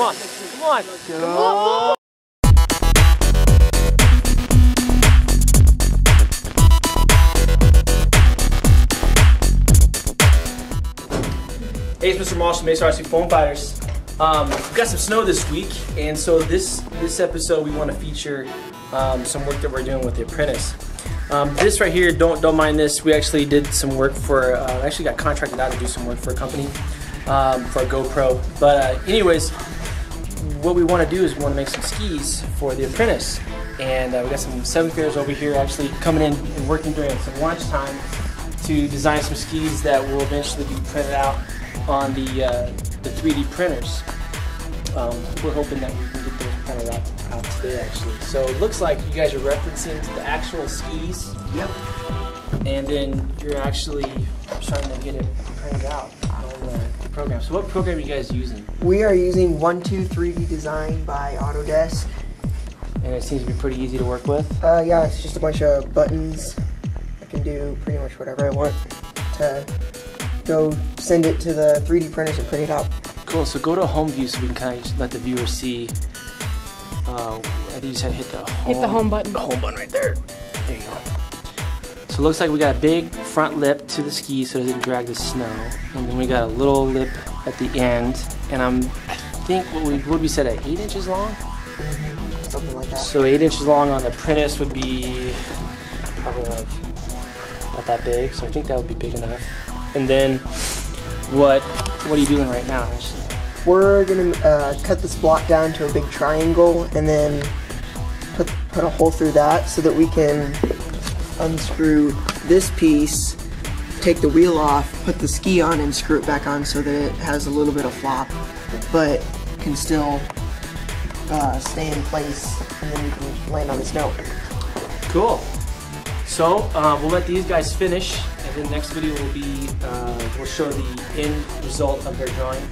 Come on. Come on. Come on. Hey, it's Mr. Moss from Mesa RC Foam Fighters. Um, we got some snow this week, and so this this episode we want to feature um, some work that we're doing with the apprentice. Um, this right here, don't don't mind this. We actually did some work for. Uh, actually got contracted out to do some work for a company um, for a GoPro. But uh, anyways, what we want to do is we want to make some skis for the apprentice, and uh, we got some seventh graders over here actually coming in and working during some lunch time to design some skis that will eventually be printed out on the uh, the 3D printers. Um, we're hoping that we can get those printed out, out today, actually. So it looks like you guys are referencing to the actual skis. Yep. And then you're actually starting to get it printed out program. So what program are you guys using? We are using 123D Design by Autodesk. And it seems to be pretty easy to work with. Uh, yeah, it's just a bunch of buttons. I can do pretty much whatever I want to go send it to the 3D printers and print it out. Cool. So go to home view so we can kind of let the viewer see. Uh, I think you just had to hit the home, Hit the home button. The home button right there. There you go. So it looks like we got a big front lip to the ski so it doesn't drag the snow, and then we got a little lip at the end. And I'm, I think what we what we said at eight inches long. Something like that. So eight inches long on the apprentice would be probably like not that big. So I think that would be big enough. And then what what are you doing right now? We're gonna uh, cut this block down to a big triangle and then put, put a hole through that so that we can unscrew this piece, take the wheel off, put the ski on and screw it back on so that it has a little bit of flop, but can still uh, stay in place and then we can land on the snow. Cool. So uh, we'll let these guys finish, and then next video will be uh, we'll show the end result of their drawing,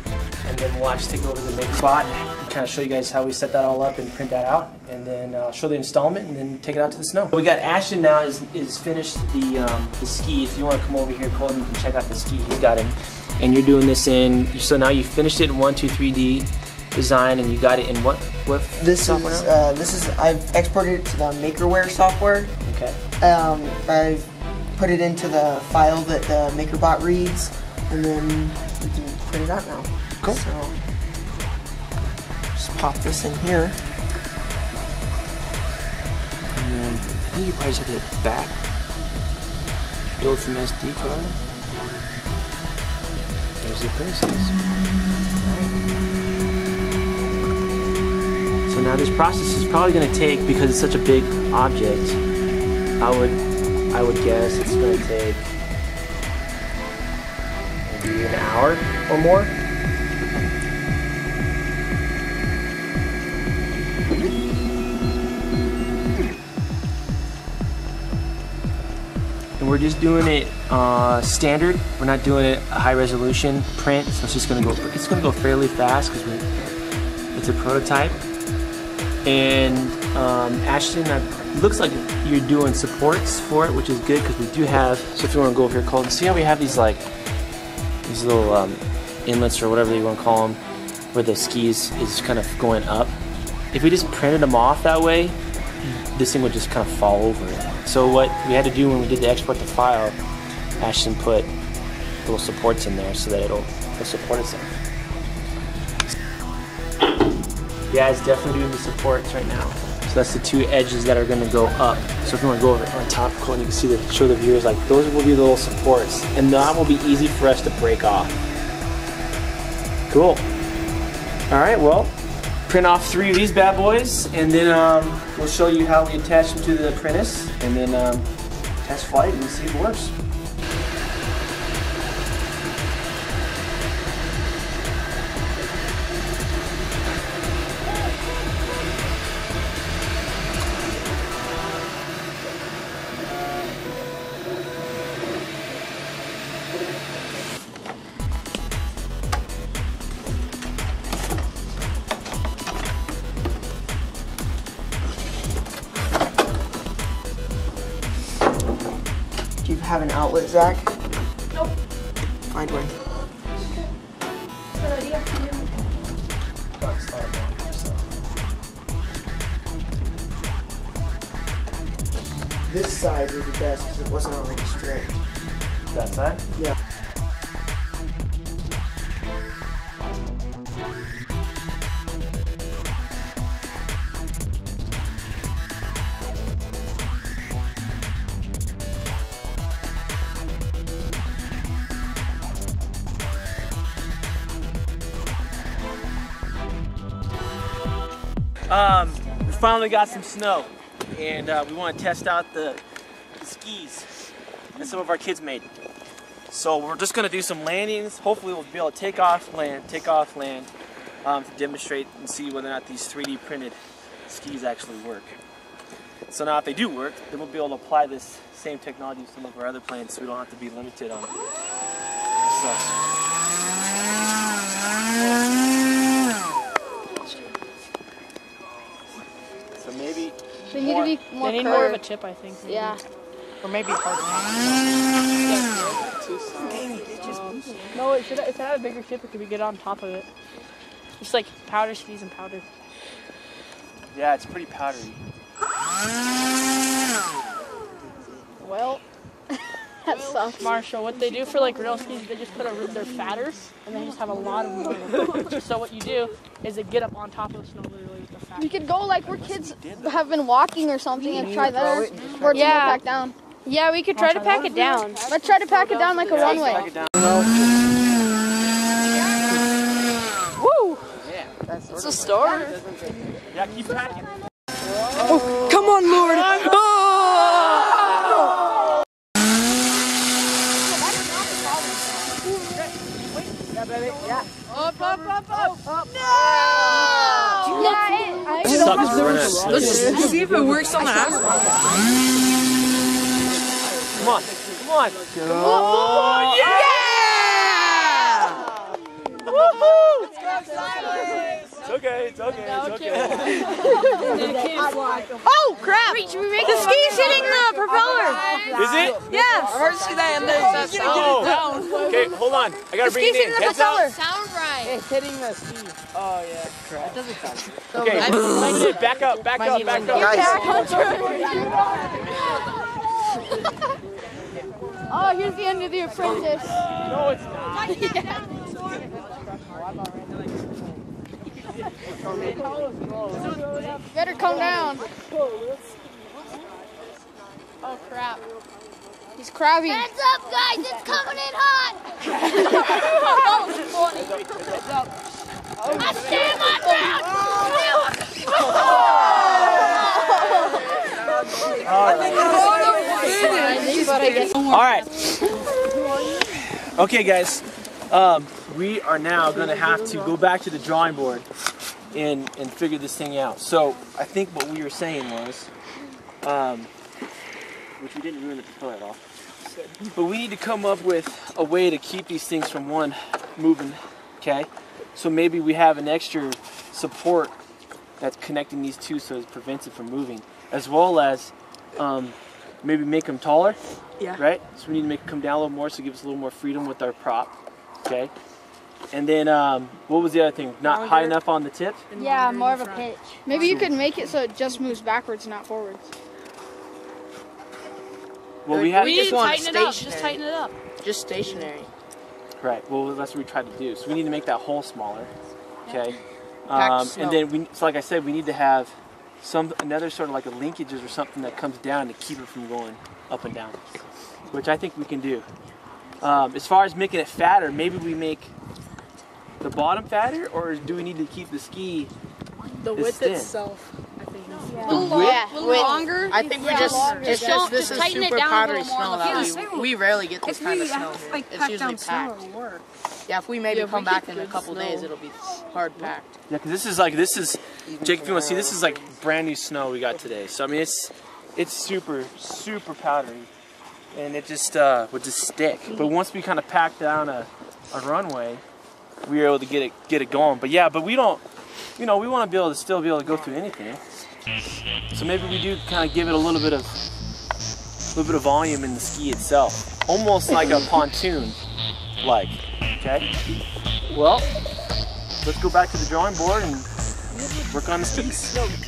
and then we'll actually take over the MakerBot and kind of show you guys how we set that all up and print that out, and then uh, show the installment, and then take it out to the snow. We got Ashton now is, is finished the um, the ski. If you want to come over here, Colton, you can check out the ski he's got him, and you're doing this in. So now you finished it in one, two, three D design, and you got it in what what This software is uh, this is I've exported it to the Makerware software. okay. Um, I've put it into the file that the MakerBot reads, and then we can print it out now. Cool. So just pop this in here. And then I think you probably just have to back. Build from SD card. There's the process. So now this process is probably going to take, because it's such a big object, I would, I would guess it's going to take maybe an hour or more. And we're just doing it uh, standard. We're not doing it a high resolution print, so it's just gonna go. It's gonna go fairly fast because it's a prototype. And um, Ashton, looks like you're doing supports for it, which is good because we do have. So if you want to go over here, Colton, see how we have these like these little um, inlets or whatever you want to call them, where the skis is kind of going up. If we just printed them off that way, this thing would just kind of fall over. So what we had to do when we did the export to file, Ashton put little supports in there so that it'll, it'll support itself. Yeah, it's definitely doing the supports right now. So that's the two edges that are going to go up. So if you want to go over on top, Cole, you can see the show the viewers like those will be the little supports, and that will be easy for us to break off. Cool. All right, well, print off three of these bad boys, and then um, we'll show you how we attach them to the apprentice, and then um, test flight and see if it works. have an outlet, Zach? Nope. Find one. This side would the best because it wasn't already straight. That side? Yeah. Um, we finally got some snow, and uh, we want to test out the, the skis that some of our kids made. So we're just gonna do some landings. Hopefully, we'll be able to take off land, take off land, um, to demonstrate and see whether or not these 3D printed skis actually work. So now, if they do work, then we'll be able to apply this same technology to some of our other planes, so we don't have to be limited on stuff. More They need more of a curved. chip, I think. maybe. Yeah. Or maybe harder. No, it should, if it had a bigger chip, it could be good on top of it. Just like powder skis and powder. yeah, it's pretty powdery. Well, That sucks. Marshall, what they do for like real skis, they just put a they're fatter and they just have a lot of movement. so what you do is they get up on top of the snow literally with the fat. We could go like where kids have been walking or something and try throw that. it Or yeah. Yeah. back down. Yeah, we could try to pack it down. Let's try to pack it down like a Yeah, runway. pack it. Woo! It's a start. Yeah, keep packing. Oh, Come on, Lord! Yeah, I Sucks, we're running out of snow. Let's see if it works on the. Come on, come on. Oh yeah! It's okay, it's okay, it's okay. Oh crap! the ski's hitting the uh, propeller. Is it? Yes. I heard see that and there's that Oh. Okay, hold on. I gotta bring it in. the Heads up. propeller. Sound right. It's hitting the ski. Oh yeah. Crap. That doesn't sound. Okay, that's it. back up, back up, back up. Guys. Oh, here's the end of the apprentice. No, it's not. Better come down. Oh crap. He's crabbing. Heads up, guys! It's coming in hot. I stand my ground! All right. Okay, guys. Um, we are now going to have to go back to the drawing board and and figure this thing out. So I think what we were saying was, um, which we didn't ruin the propeller at all, but we need to come up with a way to keep these things from one moving. Okay, so maybe we have an extra support that's connecting these two, so it prevents it from moving, as well as um, maybe make them taller. Yeah. Right. So we need to make it come down a little more, so it gives us a little more freedom with our prop. Okay. And then um, what was the other thing? Not high enough on the tip. Yeah, more of a pitch. Maybe you could make it so it just moves backwards, not forwards. Well, we have We We just need to want tighten it up. Just tighten it up. Just stationary. right. Well, that's what we tried to do. So we need to make that hole smaller. Okay. Um, and then we, so like I said, we need to have some another sort of like a linkages or something that comes down to keep it from going up and down, which I think we can do. Um, as far as making it fatter, maybe we make the bottom fatter, or do we need to keep the ski The width thin. itself, I think. the width? Yeah, with, longer. I think we Yeah, just, longer. Just just, this just is tighten it super down powdery snow that we, we rarely get this If kind we of snow have, here. like It's pack usually packed. Yeah, if we maybe Yeah, if we come get back in a couple snow. days, it'll be hard packed. Yeah, because this is like this is Jake. If you want to see, this is like brand new snow we got today. So I mean, it's it's super super powdery, and it just uh, would just stick. But once we kind of pack down a, a runway, we were able to get it get it going. But yeah, but we don't, you know, we want to be able to still be able to go through anything. So maybe we do kind of give it a little bit of a little bit of volume in the ski itself, almost like a pontoon, like. Okay. Well, let's go back to the drawing board and work on the skis.